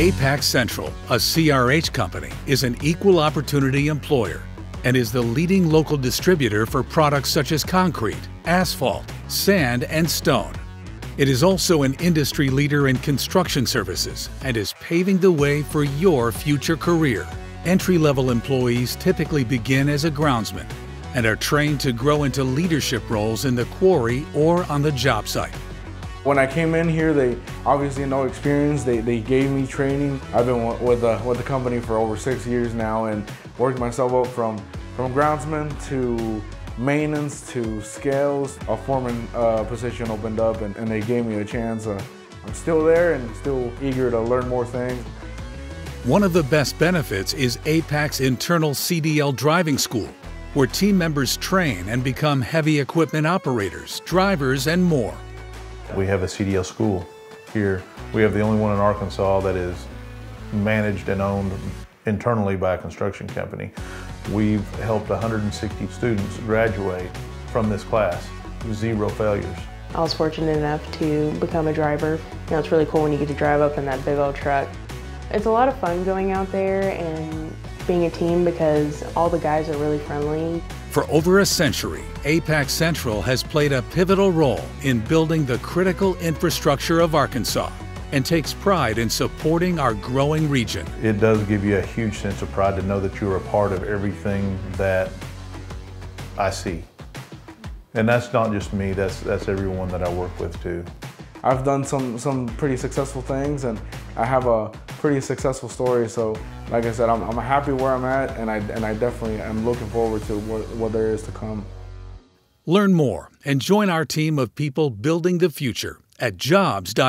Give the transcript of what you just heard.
APAC Central, a CRH company, is an equal opportunity employer and is the leading local distributor for products such as concrete, asphalt, sand, and stone. It is also an industry leader in construction services and is paving the way for your future career. Entry level employees typically begin as a groundsman and are trained to grow into leadership roles in the quarry or on the job site. When I came in here, they obviously no experience. They, they gave me training. I've been with the, with the company for over six years now and worked myself up from, from groundsman to maintenance to scales. A foreman uh, position opened up and, and, they gave me a chance. Uh, I'm still there and still eager to learn more things. One of the best benefits is APAC's internal CDL driving school, where team members train and become heavy equipment operators, drivers, and more. We have a CDL school here. We have the only one in Arkansas that is managed and owned internally by a construction company. We've helped 160 students graduate from this class, zero failures. I was fortunate enough to become a driver. You know, it's really cool when you get to drive up in that big old truck. It's a lot of fun going out there and being a team because all the guys are really friendly. For over a century, APAC Central has played a pivotal role in building the critical infrastructure of Arkansas and takes pride in supporting our growing region. It does give you a huge sense of pride to know that you're a part of everything that I see. And that's not just me, that's, that's everyone that I work with too. I've done some, some pretty successful things and I have a pretty successful story. So like I said, I'm, I'm happy where I'm at and I, and I definitely am looking forward to what, what there is to come. Learn more and join our team of people building the future at jobs.crh.com.